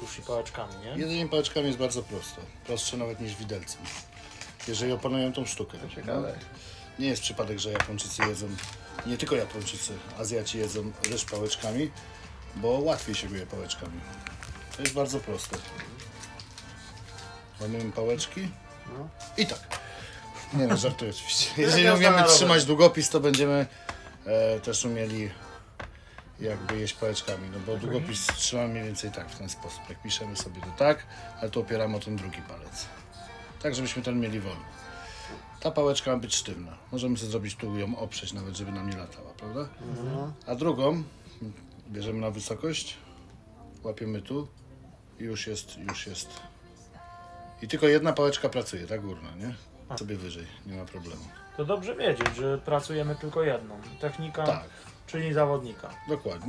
sushi pałeczkami, nie? Jedzenie pałeczkami jest bardzo proste. Prostsze nawet niż widelcem. Jeżeli opanują tą sztukę. ciekawe. Nie jest przypadek, że Japończycy jedzą, nie tylko Japończycy, Azjaci jedzą ryż pałeczkami, bo łatwiej się je pałeczkami. To jest bardzo proste. Łamiemy pałeczki i tak. Nie no, żartuję oczywiście. Jeżeli umiemy trzymać długopis, to będziemy e, też umieli jakby jeść pałeczkami, no bo długopis trzymamy mniej więcej tak, w ten sposób. Jak piszemy sobie to tak, ale tu opieramy o ten drugi palec. Tak, żebyśmy ten mieli wolny. Ta pałeczka ma być sztywna. Możemy sobie zrobić tu ją oprzeć nawet, żeby nam nie latała, prawda? A drugą bierzemy na wysokość, łapiemy tu i już jest, już jest. I tylko jedna pałeczka pracuje, ta górna, nie? Sobie wyżej, nie ma problemu. To dobrze wiedzieć, że pracujemy tylko jedną. Technika, Tak, czyli zawodnika. dokładnie.